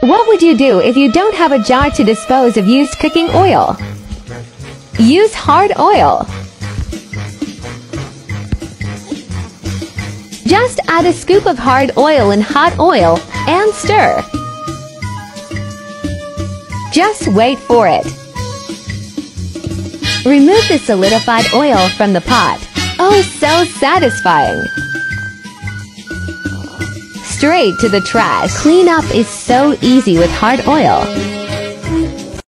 What would you do if you don't have a jar to dispose of used cooking oil? Use hard oil. Just add a scoop of hard oil in hot oil and stir. Just wait for it. Remove the solidified oil from the pot. Oh, so satisfying. Straight to the trash. Cleanup is so easy with hard oil.